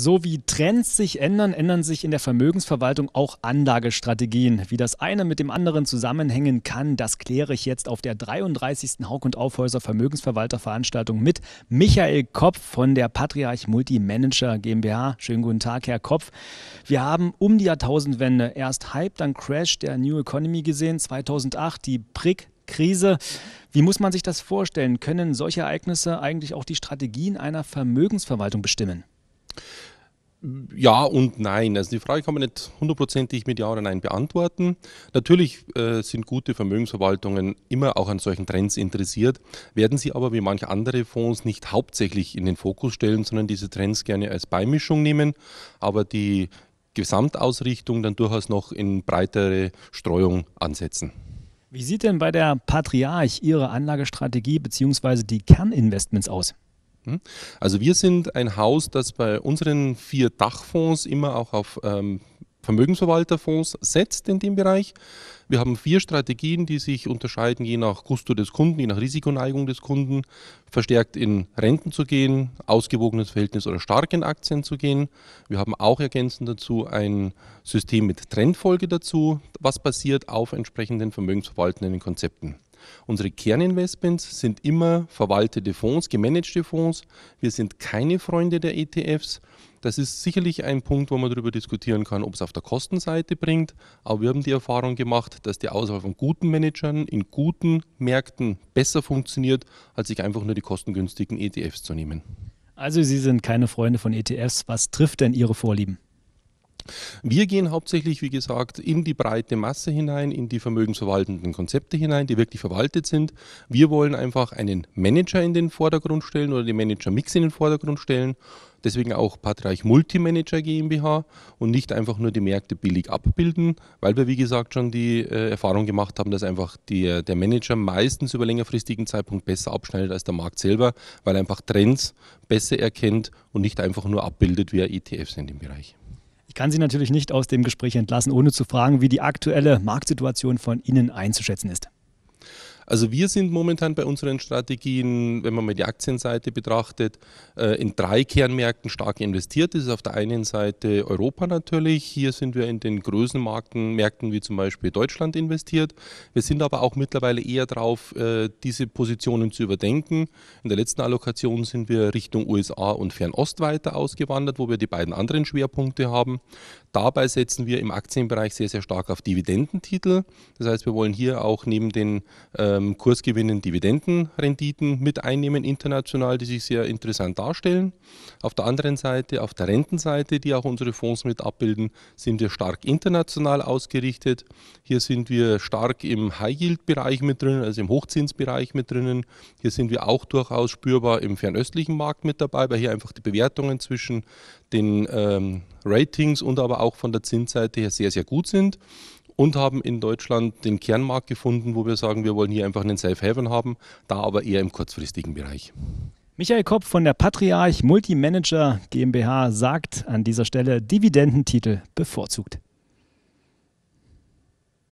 So wie Trends sich ändern, ändern sich in der Vermögensverwaltung auch Anlagestrategien. Wie das eine mit dem anderen zusammenhängen kann, das kläre ich jetzt auf der 33. Haug und Aufhäuser Vermögensverwalterveranstaltung mit Michael Kopf von der Patriarch Multimanager GmbH. Schönen guten Tag, Herr Kopf. Wir haben um die Jahrtausendwende erst Hype, dann Crash der New Economy gesehen, 2008 die BRIC Krise. Wie muss man sich das vorstellen? Können solche Ereignisse eigentlich auch die Strategien einer Vermögensverwaltung bestimmen? Ja und nein. Also die Frage kann man nicht hundertprozentig mit Ja oder Nein beantworten. Natürlich äh, sind gute Vermögensverwaltungen immer auch an solchen Trends interessiert, werden sie aber wie manche andere Fonds nicht hauptsächlich in den Fokus stellen, sondern diese Trends gerne als Beimischung nehmen, aber die Gesamtausrichtung dann durchaus noch in breitere Streuung ansetzen. Wie sieht denn bei der Patriarch Ihre Anlagestrategie bzw. die Kerninvestments aus? Also wir sind ein Haus, das bei unseren vier Dachfonds immer auch auf ähm, Vermögensverwalterfonds setzt in dem Bereich. Wir haben vier Strategien, die sich unterscheiden, je nach Gusto des Kunden, je nach Risikoneigung des Kunden, verstärkt in Renten zu gehen, ausgewogenes Verhältnis oder stark in Aktien zu gehen. Wir haben auch ergänzend dazu ein System mit Trendfolge dazu, was basiert auf entsprechenden vermögensverwaltenden Konzepten. Unsere Kerninvestments sind immer verwaltete Fonds, gemanagte Fonds. Wir sind keine Freunde der ETFs. Das ist sicherlich ein Punkt, wo man darüber diskutieren kann, ob es auf der Kostenseite bringt. Aber wir haben die Erfahrung gemacht, dass die Auswahl von guten Managern in guten Märkten besser funktioniert, als sich einfach nur die kostengünstigen ETFs zu nehmen. Also Sie sind keine Freunde von ETFs. Was trifft denn Ihre Vorlieben? Wir gehen hauptsächlich, wie gesagt, in die breite Masse hinein, in die vermögensverwaltenden Konzepte hinein, die wirklich verwaltet sind. Wir wollen einfach einen Manager in den Vordergrund stellen oder den Manager-Mix in den Vordergrund stellen. Deswegen auch Patriarch Multimanager GmbH und nicht einfach nur die Märkte billig abbilden, weil wir, wie gesagt, schon die äh, Erfahrung gemacht haben, dass einfach die, der Manager meistens über längerfristigen Zeitpunkt besser abschneidet als der Markt selber, weil er einfach Trends besser erkennt und nicht einfach nur abbildet wie ETFs in dem Bereich. Ich kann Sie natürlich nicht aus dem Gespräch entlassen, ohne zu fragen, wie die aktuelle Marktsituation von Ihnen einzuschätzen ist. Also wir sind momentan bei unseren Strategien, wenn man mal die Aktienseite betrachtet, äh, in drei Kernmärkten stark investiert. Das ist auf der einen Seite Europa natürlich. Hier sind wir in den Größenmärkten Märkten wie zum Beispiel Deutschland investiert. Wir sind aber auch mittlerweile eher drauf, äh, diese Positionen zu überdenken. In der letzten Allokation sind wir Richtung USA und Fernost weiter ausgewandert, wo wir die beiden anderen Schwerpunkte haben. Dabei setzen wir im Aktienbereich sehr, sehr stark auf Dividendentitel. Das heißt, wir wollen hier auch neben den ähm, Kursgewinnen Dividendenrenditen mit einnehmen international, die sich sehr interessant darstellen. Auf der anderen Seite, auf der Rentenseite, die auch unsere Fonds mit abbilden, sind wir stark international ausgerichtet. Hier sind wir stark im High-Yield-Bereich mit drin, also im Hochzinsbereich mit drinnen. Hier sind wir auch durchaus spürbar im fernöstlichen Markt mit dabei, weil hier einfach die Bewertungen zwischen den ähm, Ratings und aber auch von der Zinsseite her sehr, sehr gut sind und haben in Deutschland den Kernmarkt gefunden, wo wir sagen, wir wollen hier einfach einen Safe Haven haben, da aber eher im kurzfristigen Bereich. Michael Kopp von der Patriarch Multimanager GmbH sagt an dieser Stelle Dividendentitel bevorzugt.